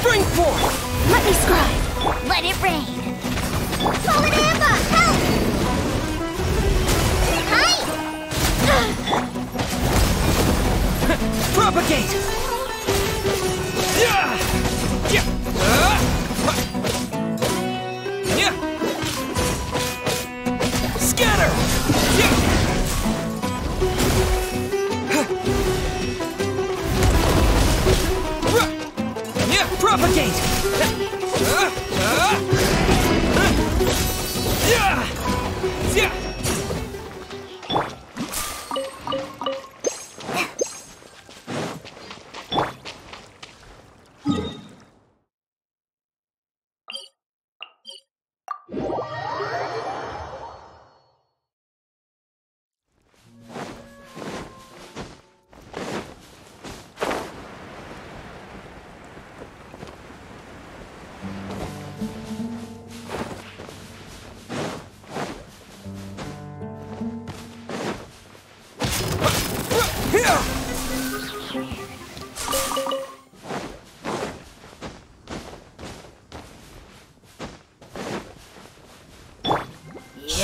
Spring forth! Let me scribe! Let it rain! Cuilein-Anbar! Help! Hi! Propagate! up a gate!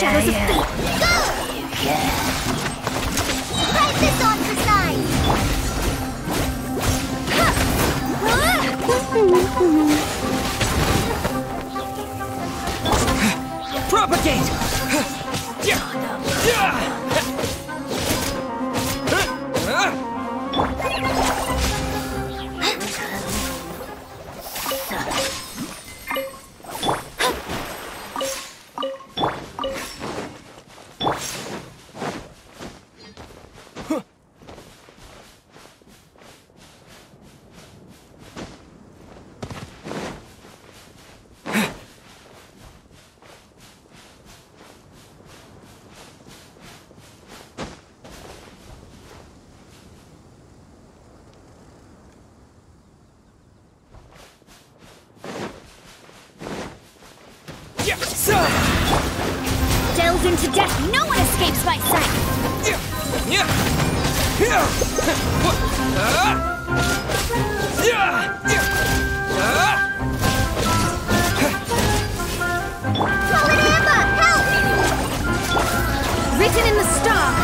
shadows of death. Delves into death, no one escapes my sight! Call it Amber! Help! Written in the stars!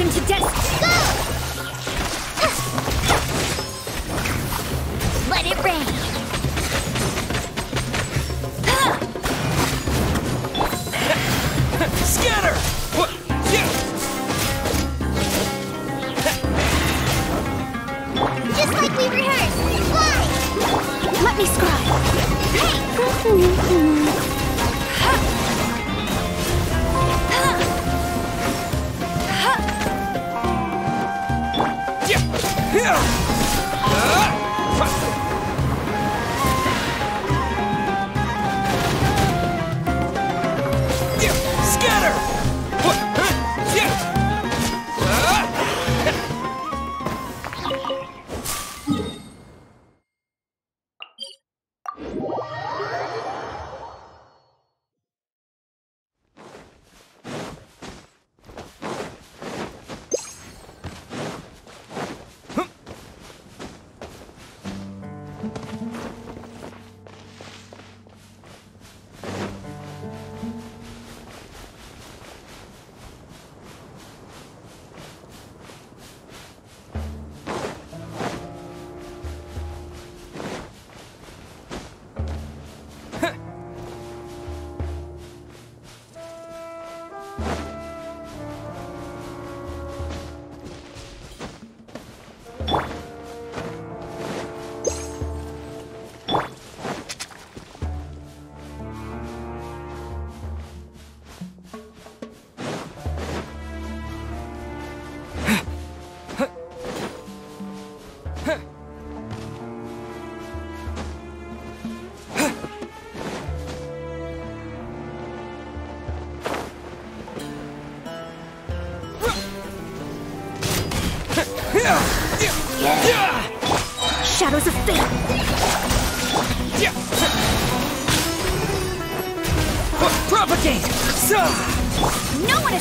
him to death!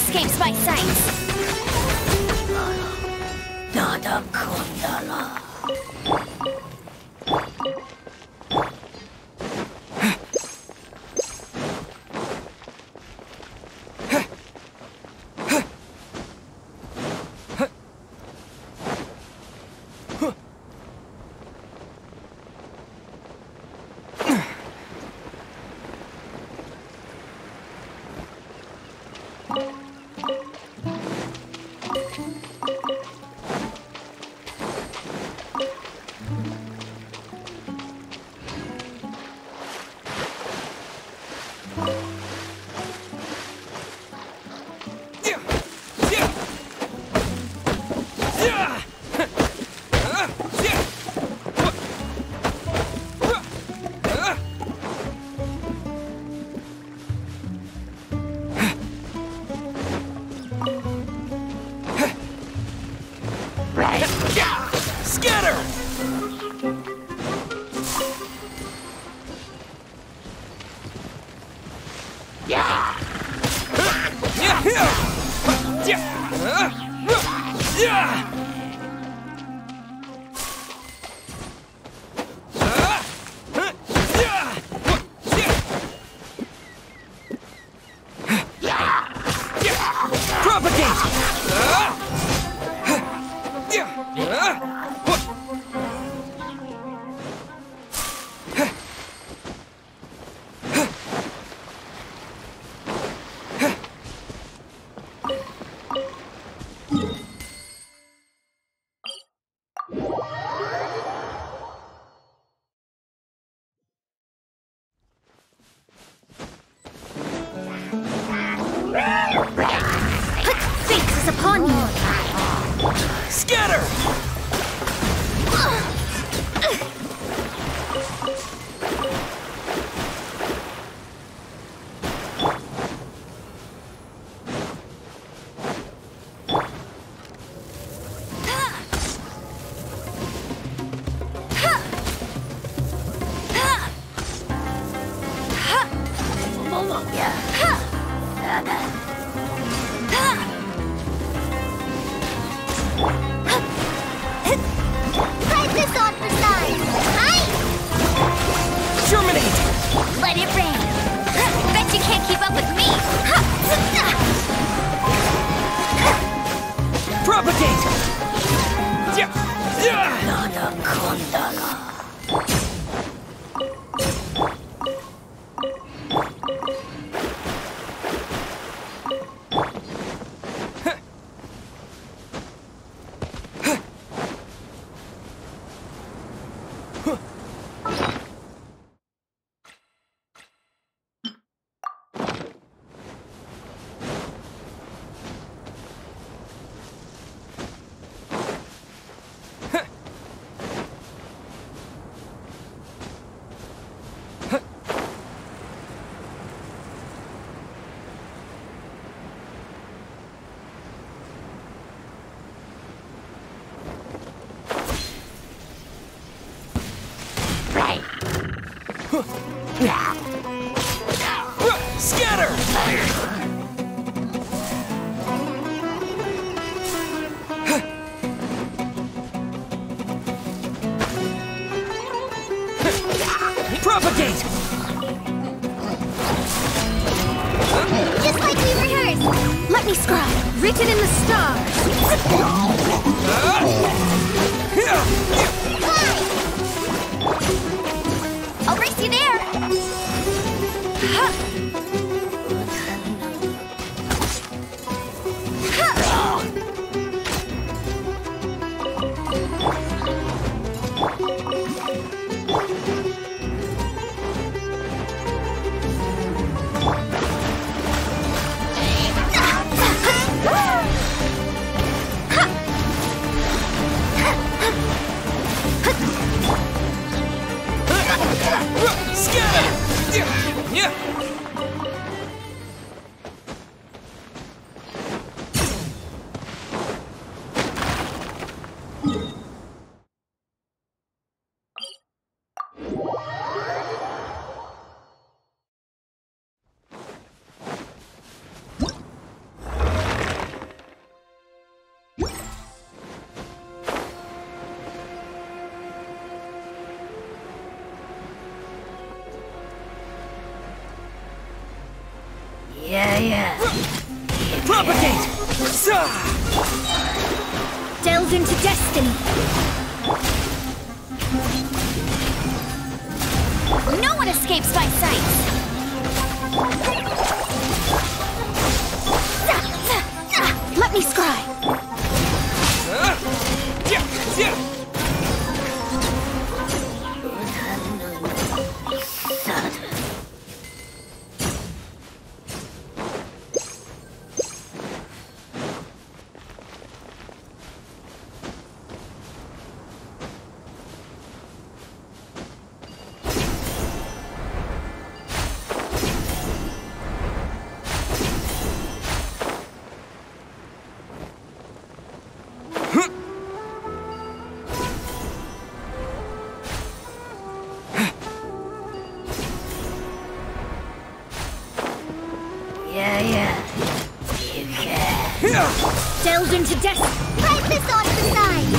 escapes my sight. way. Yeah! Skitter! Yeah! Yeah! Yeah! Yeah! Huh! Propagate! Delve into destiny. No one escapes my sight. Let me scry. Yeah. Delve into death. Right this on the side.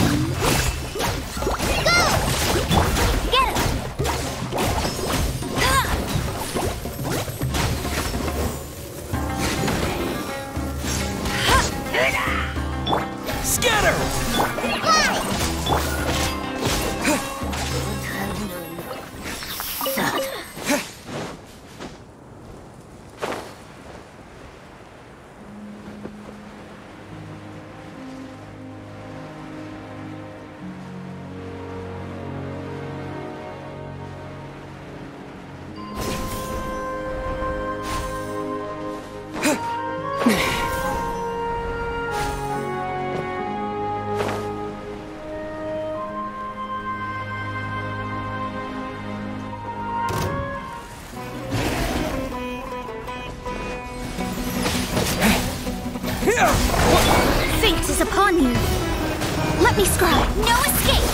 Let me scry. No escape.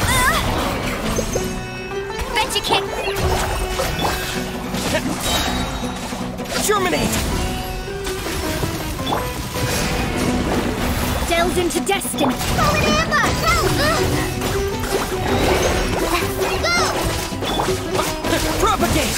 Uh. Bet you can't. Germinate! Delve into destiny. Cuilein-Anbar. Go. Propagate!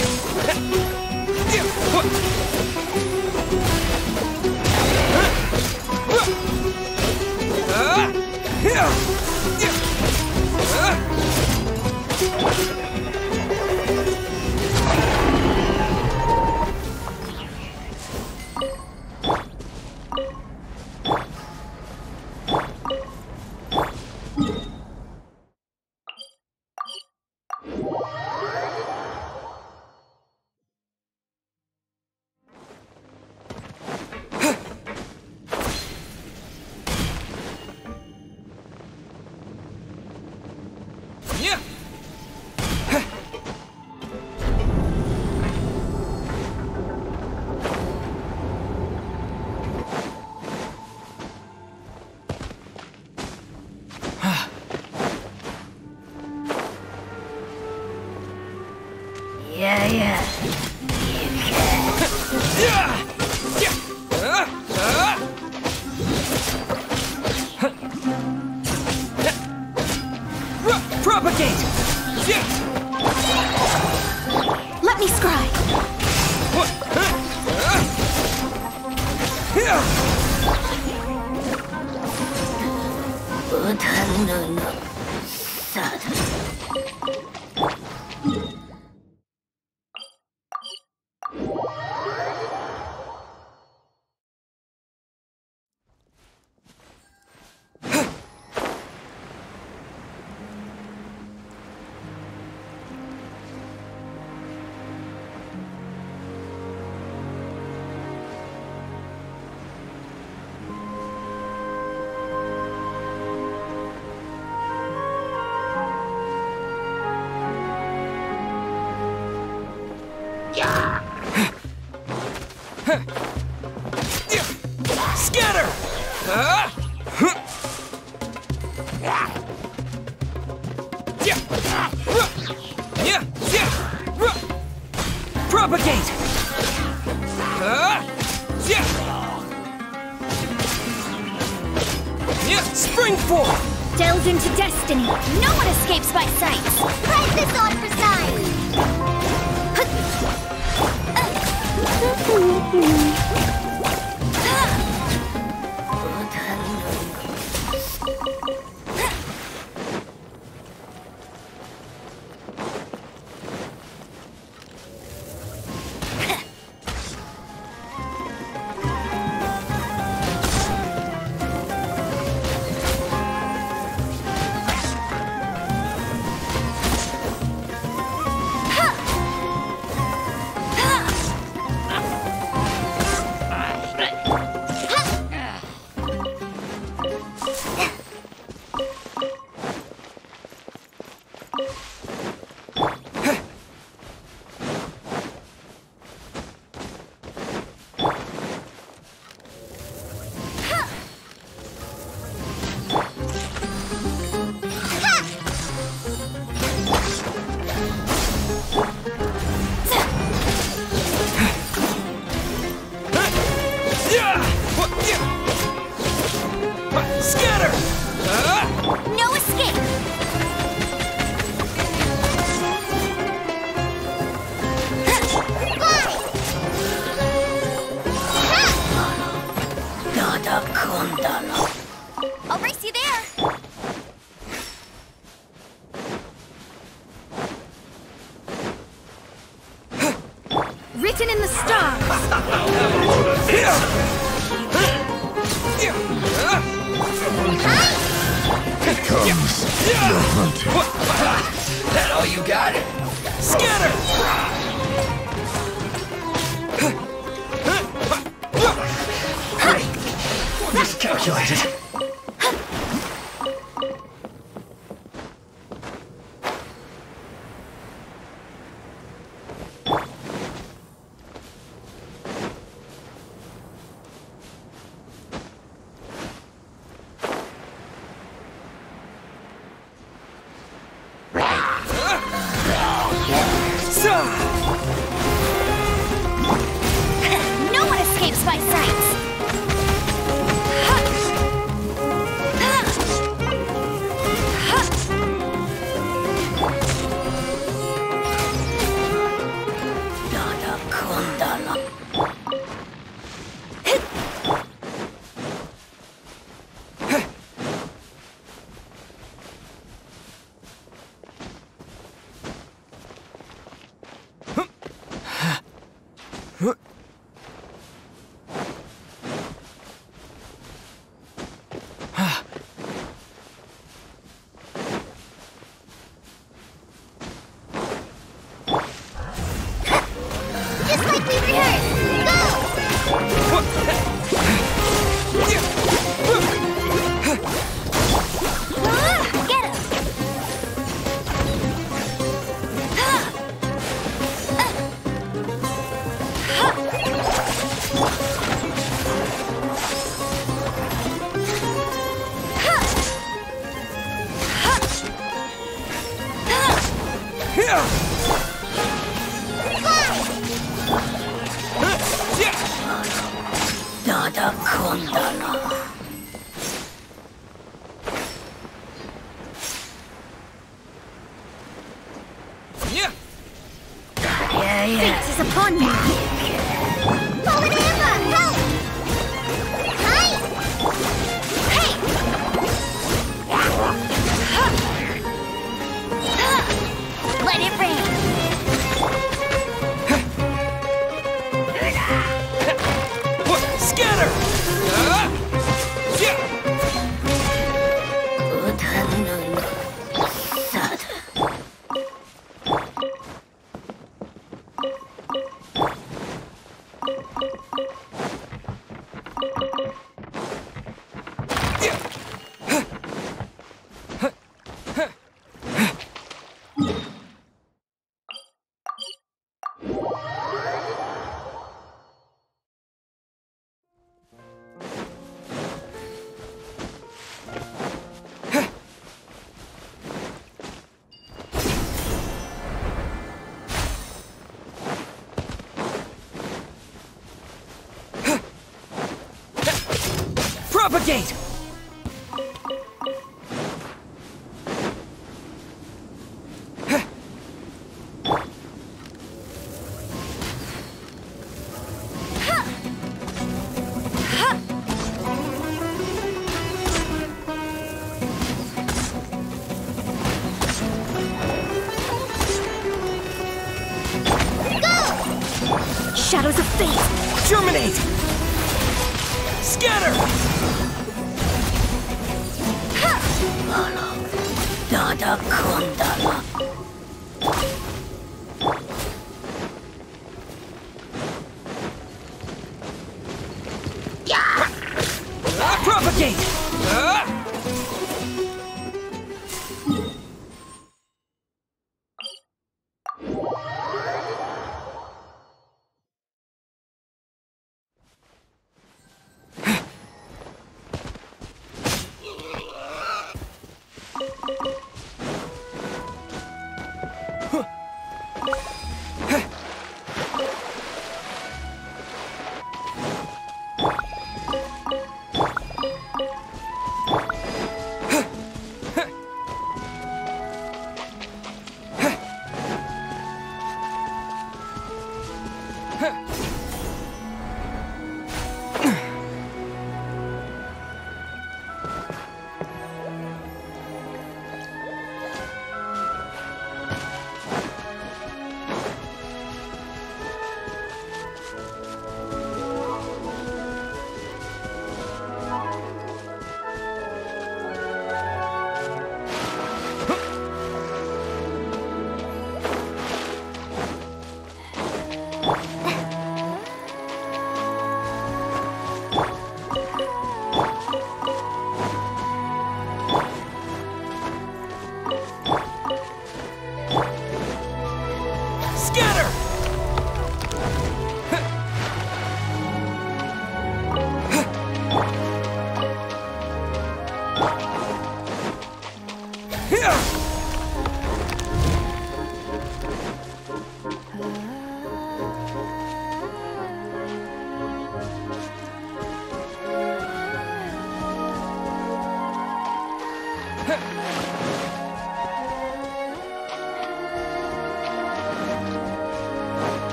Propagate! Shadows